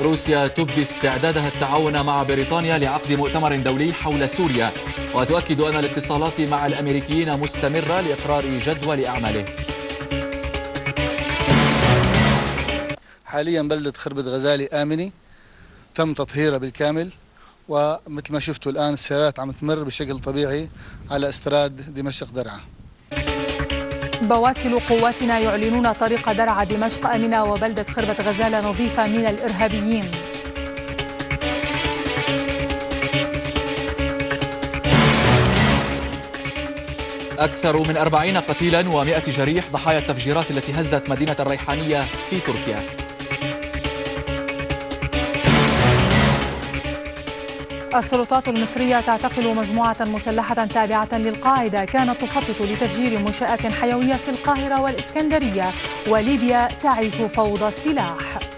روسيا تبدي استعدادها التعاون مع بريطانيا لعقد مؤتمر دولي حول سوريا. وتؤكد أن الاتصالات مع الأمريكيين مستمرة لإقرار جدول أعماله. حاليا بلدة خربة غزالي آمنة تم تطهيرها بالكامل ومثل ما شفتوا الآن السيارات عم تمر بشكل طبيعي على استراد دمشق درعا. بواتل قواتنا يعلنون طريق درعا دمشق آمنة وبلدة خربة غزالة نظيفة من الإرهابيين. أكثر من أربعين قتيلا ومائة جريح ضحايا التفجيرات التي هزت مدينة الريحانية في تركيا. السلطات المصرية تعتقل مجموعة مسلحة تابعة للقاعدة كانت تخطط لتفجير منشآت حيوية في القاهرة والإسكندرية وليبيا تعيش فوضى السلاح.